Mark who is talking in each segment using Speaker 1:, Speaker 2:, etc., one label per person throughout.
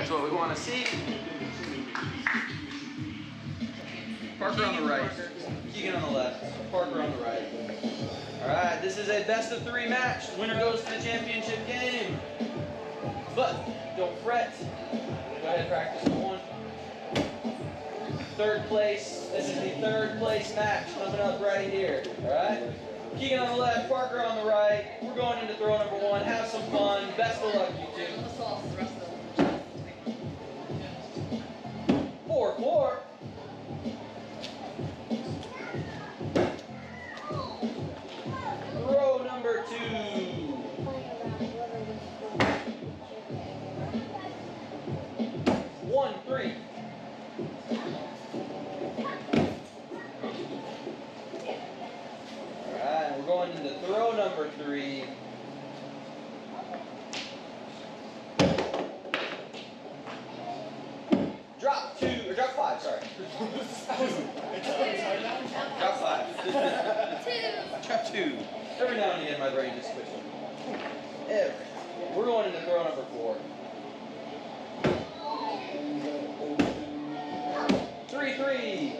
Speaker 1: That's what we want to see. Parker on the right. Keegan on the left. Parker on the right. All right, this is a best of three match. Winner goes to the championship game. But don't fret. Go ahead and practice one. Third place. This is the third place match coming up right here. All right. Keegan on the left, Parker on the right. We're going into throw number one. Have some fun. Best of luck, you two. Four, four. Throw number two. One, three. All right, we're going into throw number three. Drop two, or drop five, sorry. drop five. drop two. Every now and again, my brain just switches. Every. We're going into throw number four. Three, three.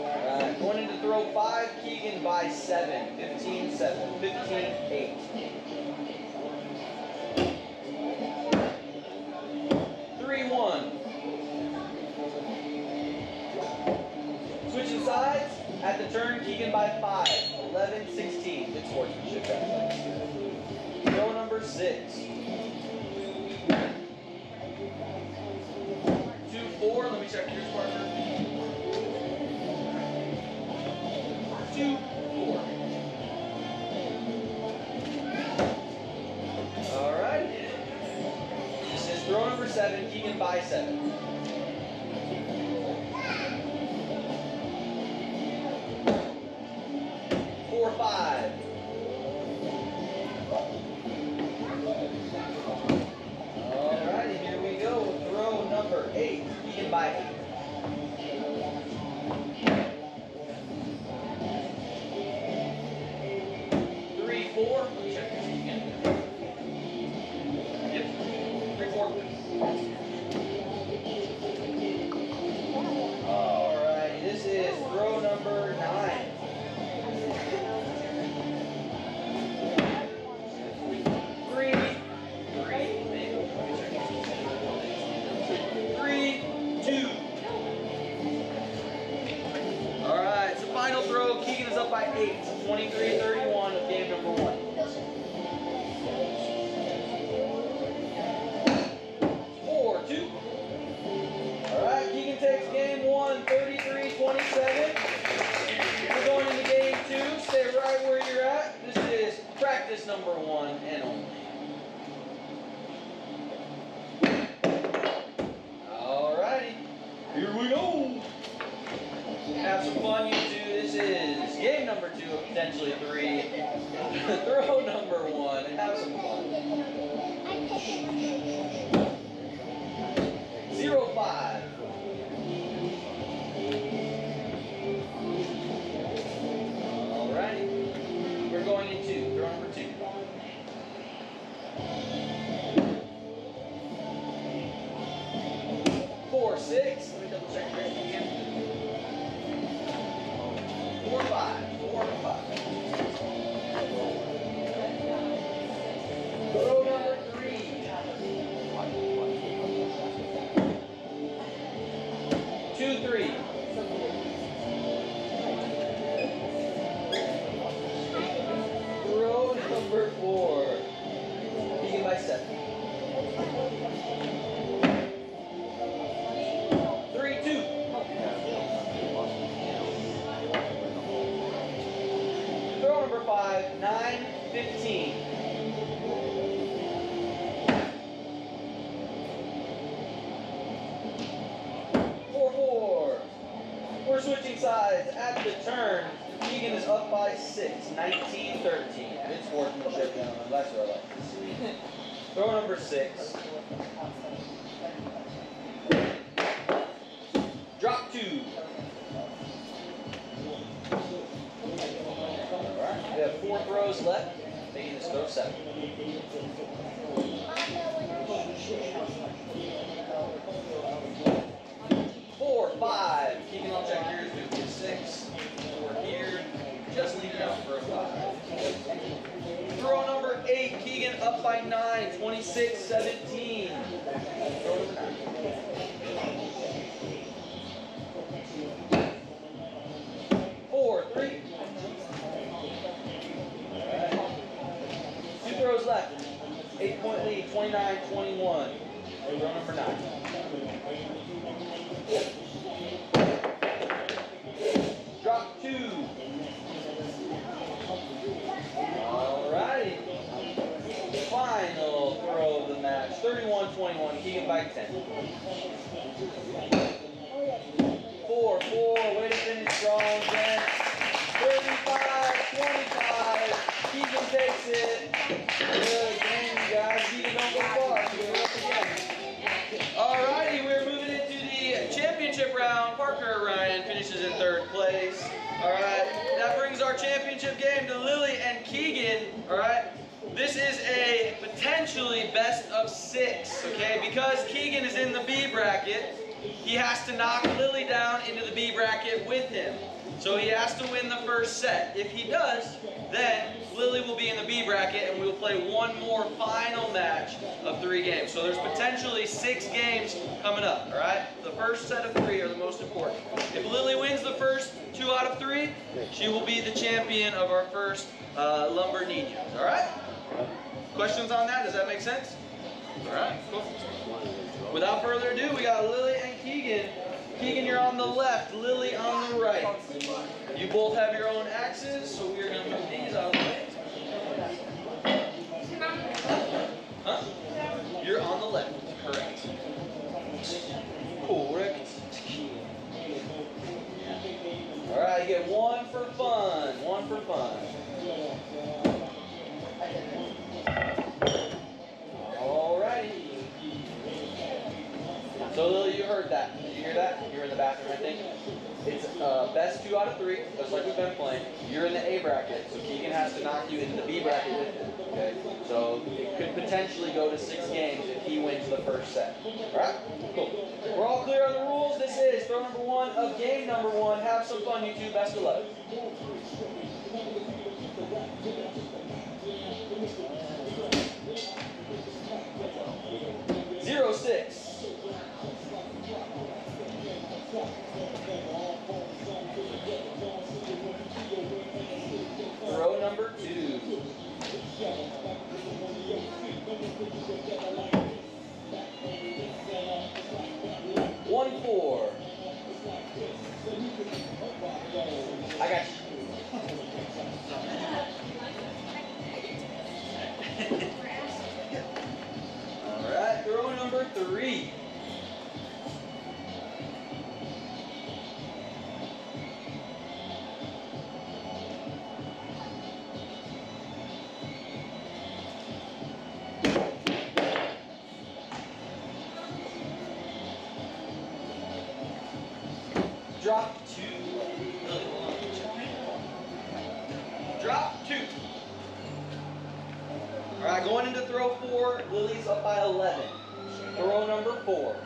Speaker 1: Alright, going into throw five, Keegan by seven. 15, seven. 15, eight. Four. Check this again. Yep. Three, four. 22, throw number two. four throws left, making this both seven. Four, five, keeping on check here is moving to six. Four here, just leaving out for a five. Throw number eight, Keegan up by nine, 26-17. Number nine. Drop two. All righty. Final throw of the match. 31-21, Keegan by 10. Championship game to Lily and Keegan. Alright, this is a potentially best of six, okay? Because Keegan is in the B bracket, he has to knock Lily down into the B bracket with him. So he has to win the first set. If he does, then Lily will be in the B bracket and we will play one more final match of three games. So there's potentially six games coming up, all right? The first set of three are the most important. If Lily wins the first two out of three, she will be the champion of our first uh, Lumberniños, all right? Questions on that? Does that make sense? All right, cool. Without further ado, we got Lily and Keegan. Keegan, you're on the left, Lily on the right. You both have your own axes, so we're going to move these out of the way. Huh? You're on the left, correct. Correct. All right, you get one for fun. One for fun. All righty. So Lily, you heard that. Did you hear that? You were in the bathroom, I think. It's uh, best two out of three, just like we've been playing. You're in the A bracket, so Keegan has to knock you into the B bracket. Okay? So it could potentially go to six games if he wins the first set. Alright? Cool. We're all clear on the rules. This is throw number one of game number one. Have some fun, you two. Best of luck. Drop two. Drop two. All right, going into throw four. Lily's up by 11. Throw number four.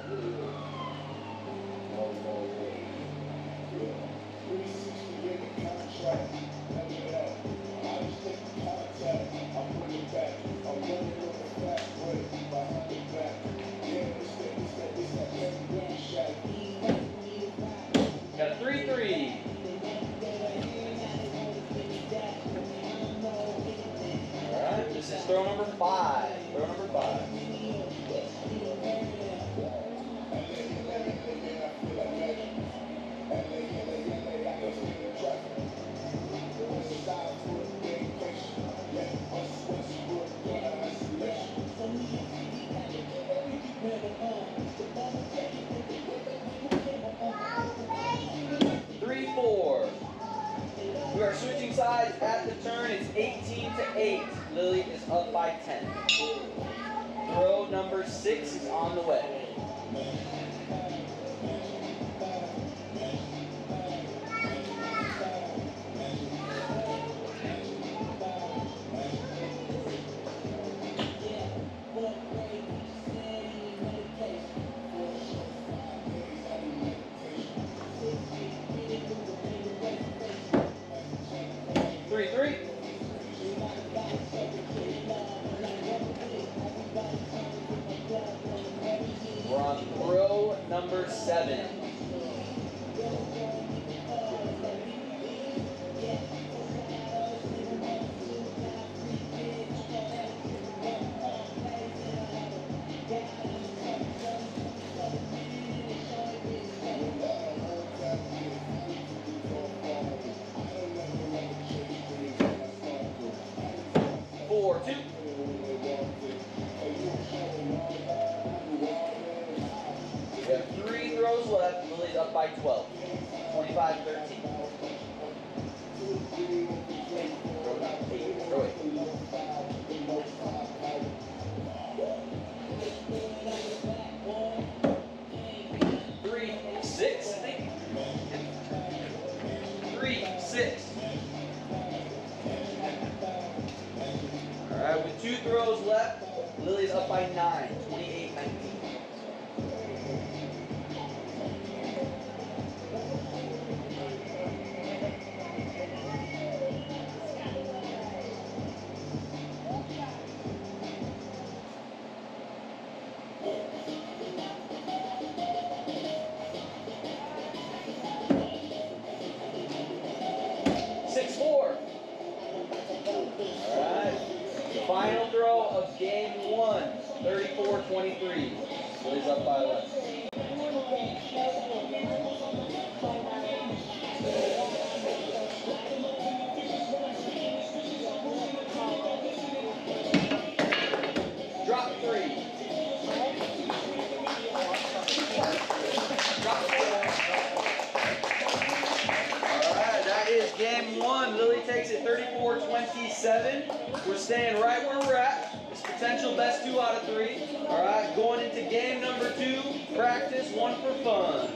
Speaker 1: to
Speaker 2: game number two, practice one for fun.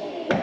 Speaker 2: Thank you.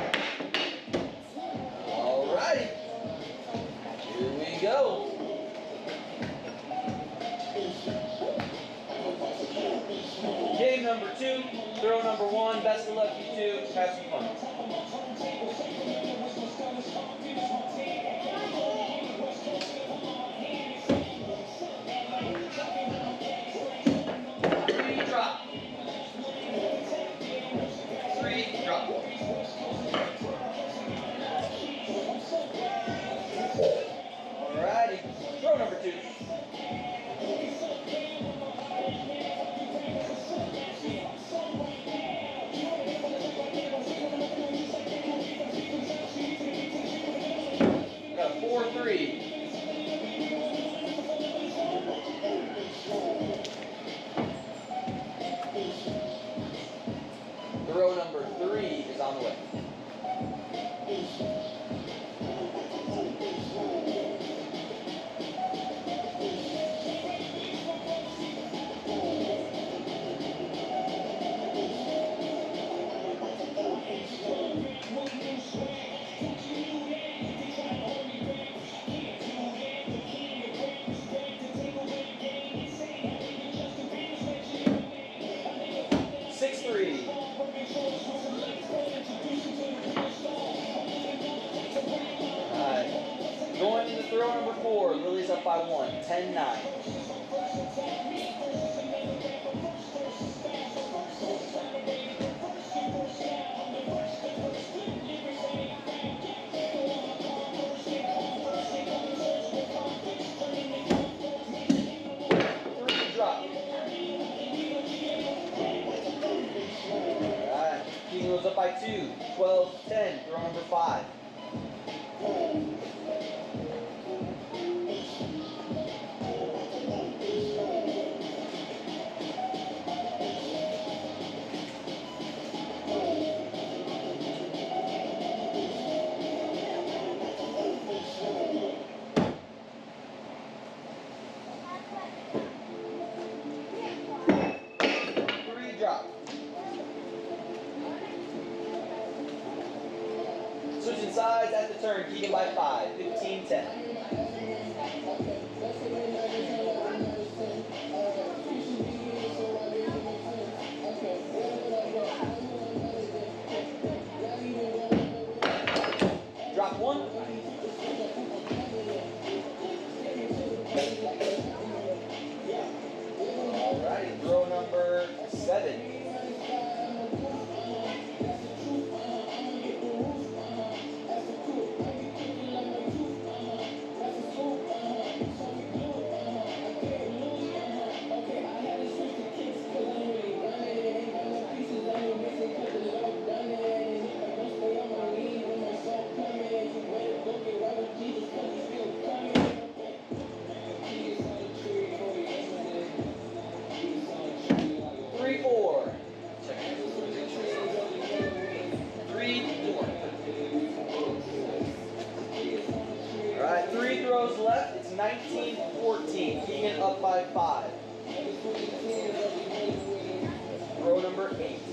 Speaker 2: at the turn, keep it by 5, 15, 10. zeros left. It's 19-14. Keegan up by five. Row number eight.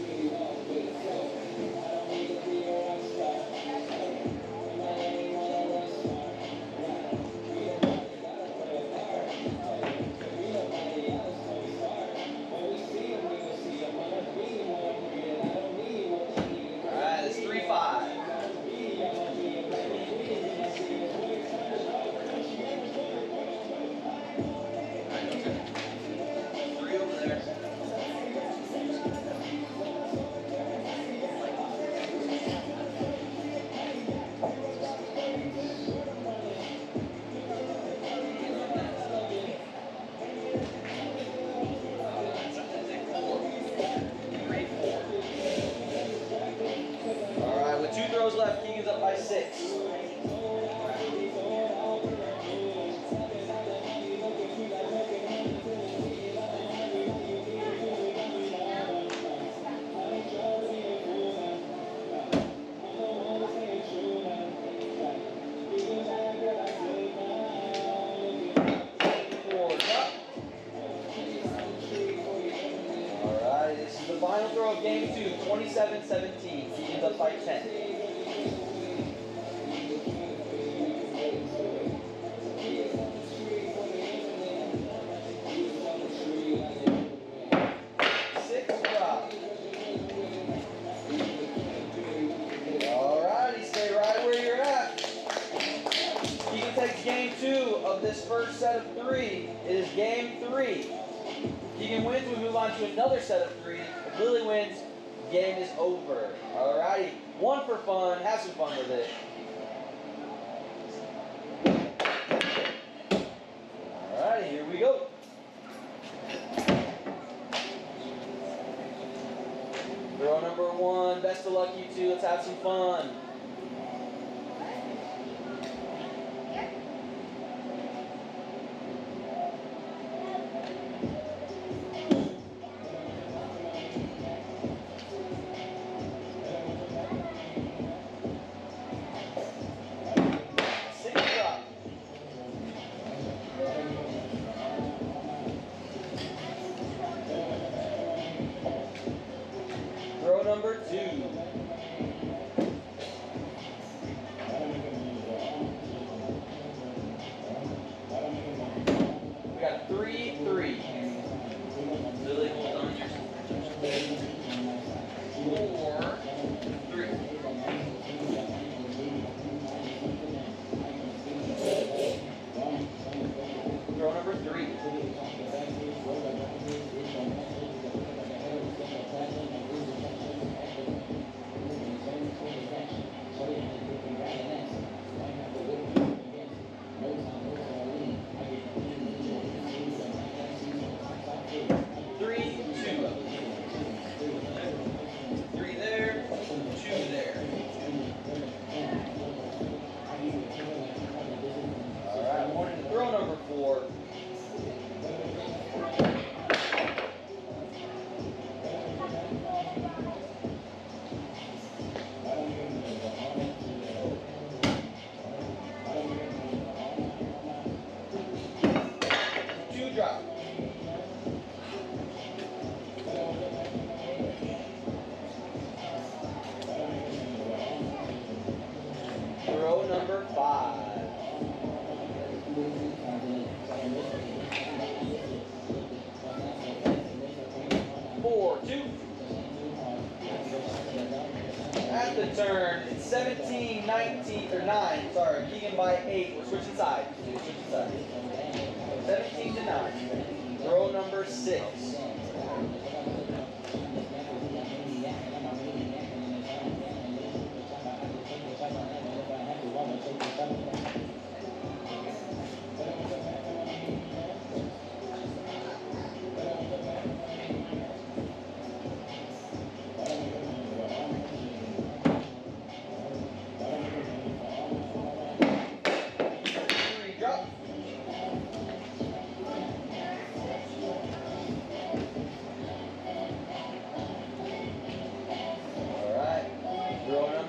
Speaker 2: game two, 27-17. Seasons up by 10. game two of this first set of three. It is game three. Keegan wins. we move on to another set of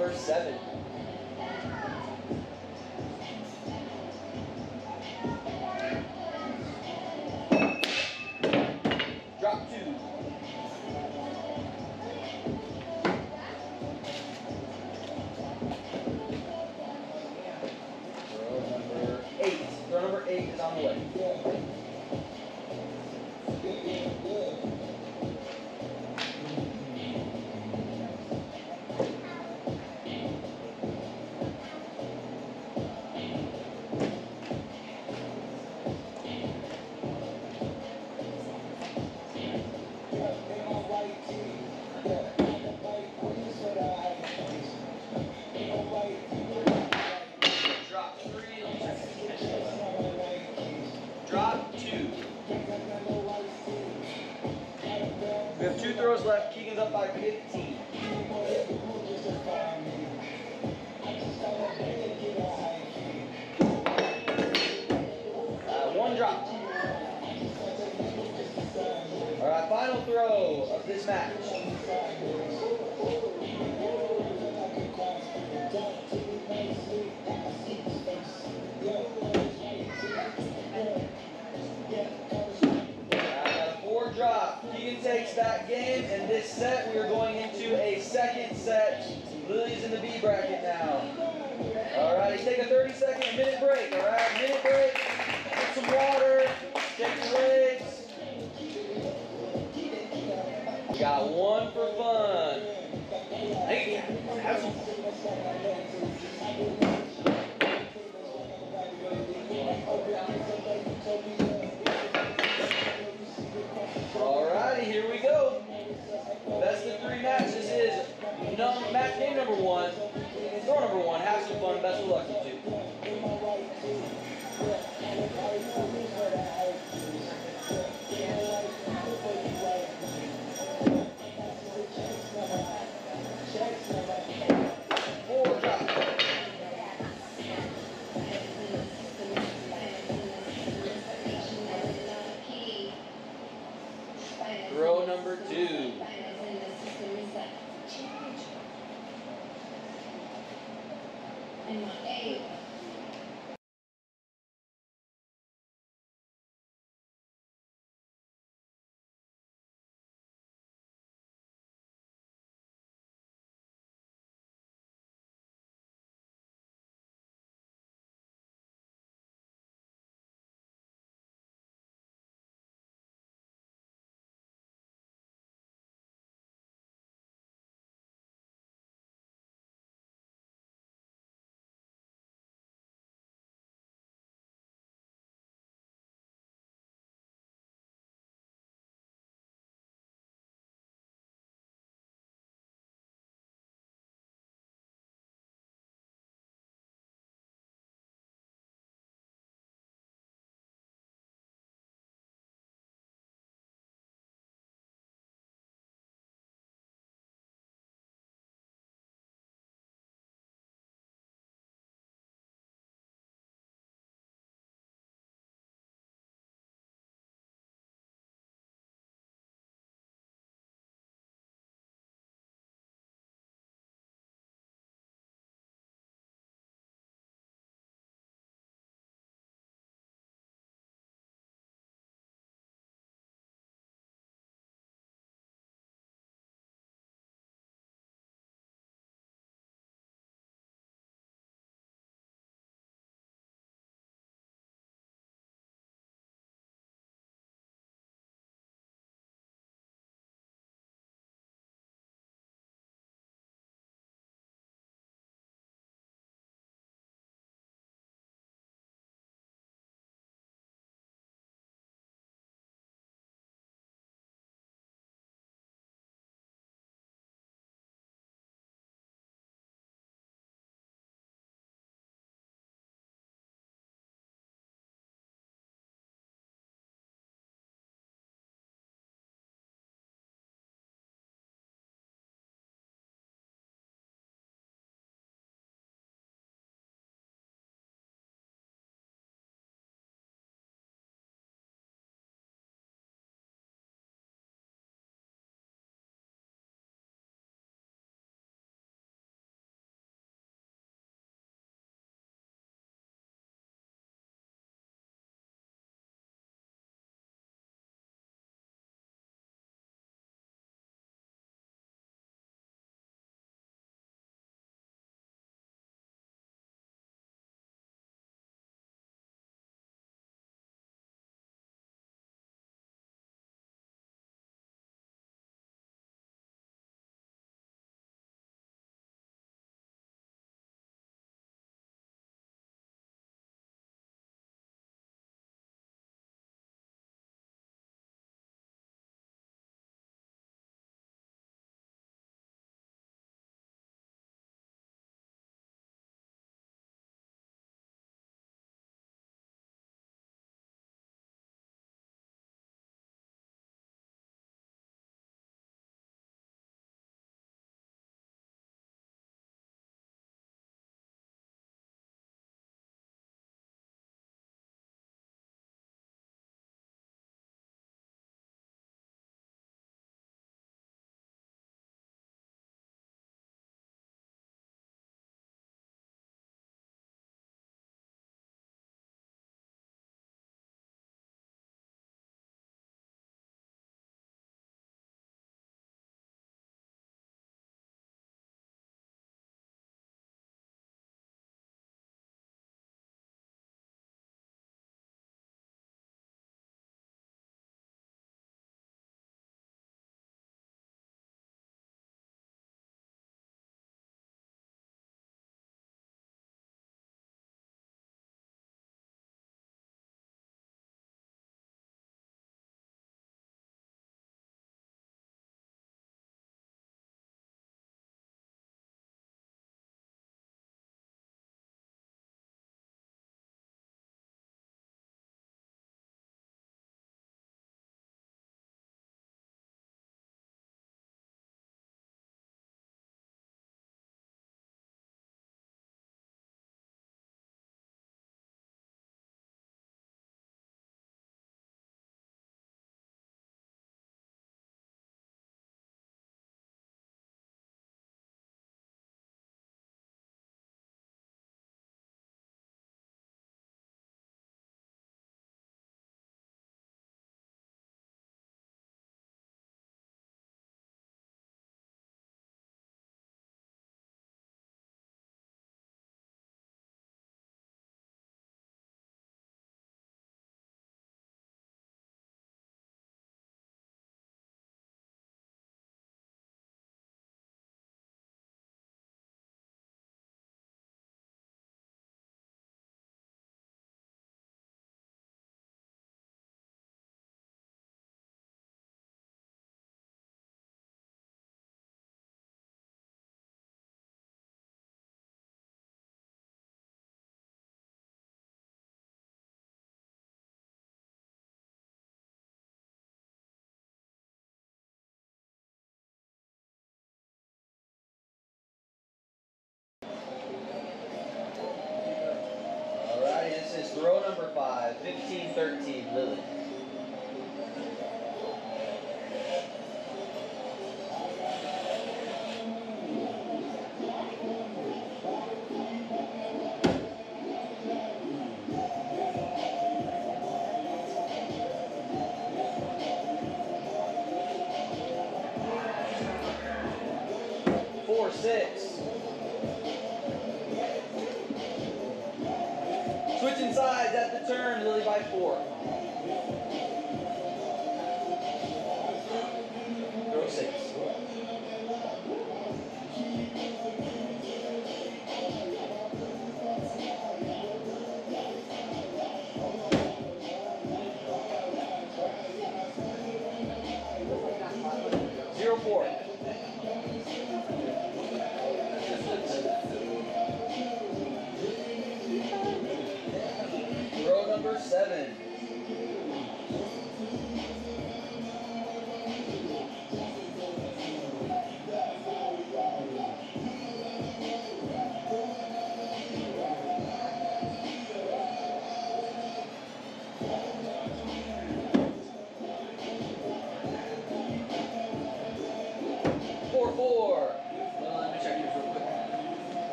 Speaker 2: number seven. penalty bracket now. All right, take a 30 second, minute break, all right? Minute break, get some water, shake your legs. Got one for fun. Hey, have some.
Speaker 1: look. Row number five, 1513, Lily.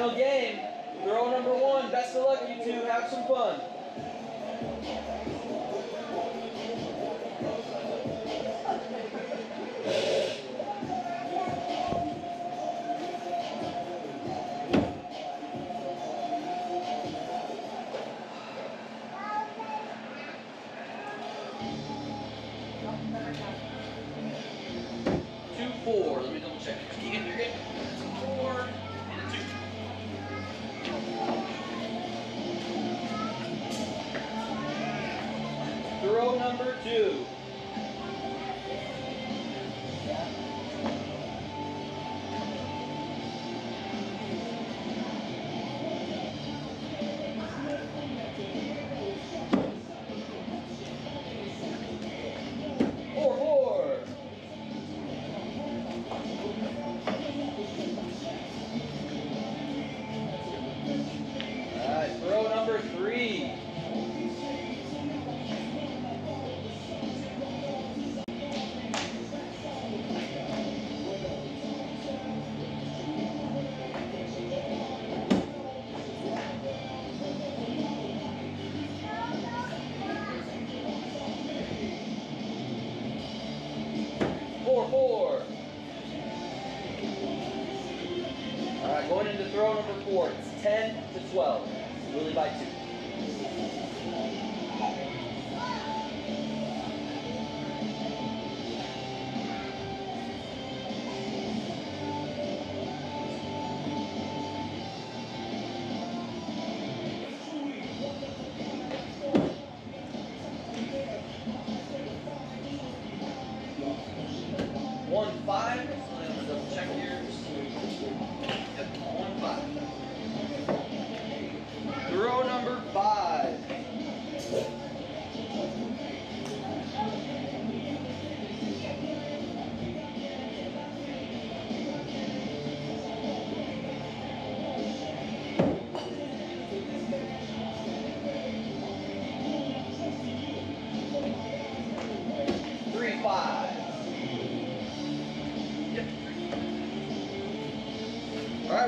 Speaker 1: Final game. Girl number one, best of luck, you two. Have some fun.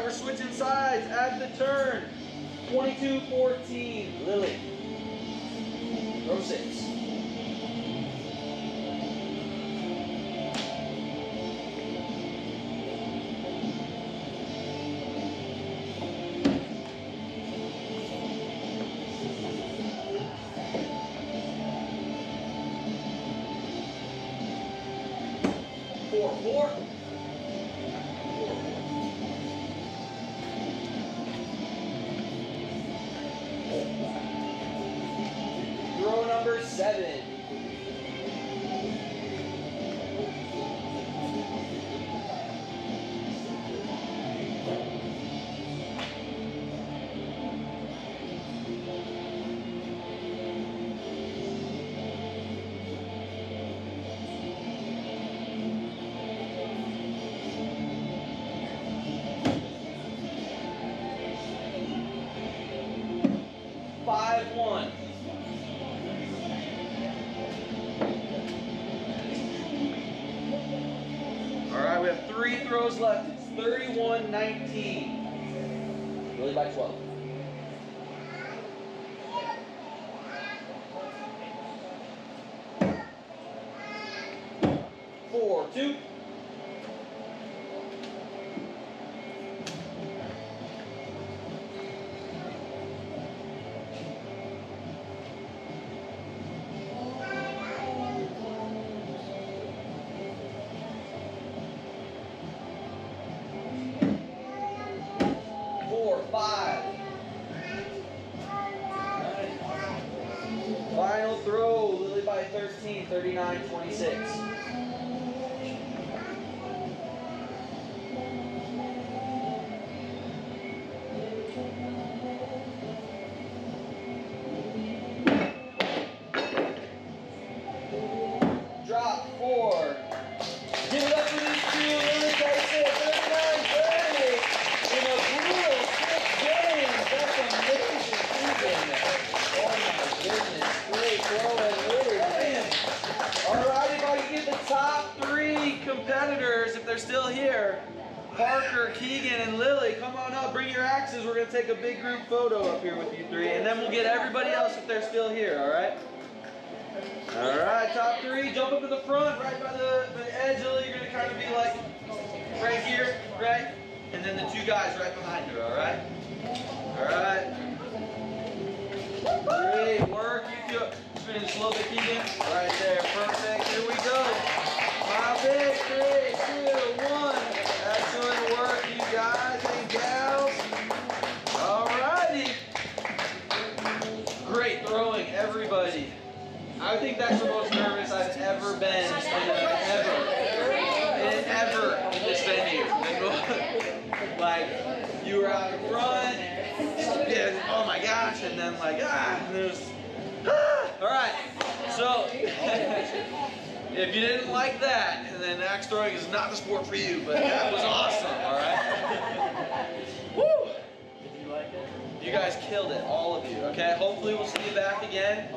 Speaker 1: Right, we're switching sides at the turn. 22-14, Lily. Row six. Three throws left. It's 31-19. Really by 12. Four, two. They're still here. Parker, Keegan, and Lily, come on up, bring your axes. We're gonna take a big group photo up here with you three, and then we'll get everybody else if they're still here, alright? Alright, top three, jump up to the front, right by the, the edge, Lily. You're gonna kind of be like right here, right? And then the two guys right behind her, alright? Alright. Great work, you two. Finish bit, Keegan. Right there, perfect. Here we go. Two, one. Excellent work, you guys and gals. Alrighty. Great throwing, everybody. I think that's the most nervous I've ever been, ever, in, ever in this venue. like, you were out in front, yeah, oh my gosh, and then like, ah, and was, ah. All right, so if you didn't like that, then axe throwing is not the sport for you, but that was awesome, all right? Woo!
Speaker 3: Did you like it?
Speaker 1: You guys killed it, all of you, okay? Hopefully we'll see you back again.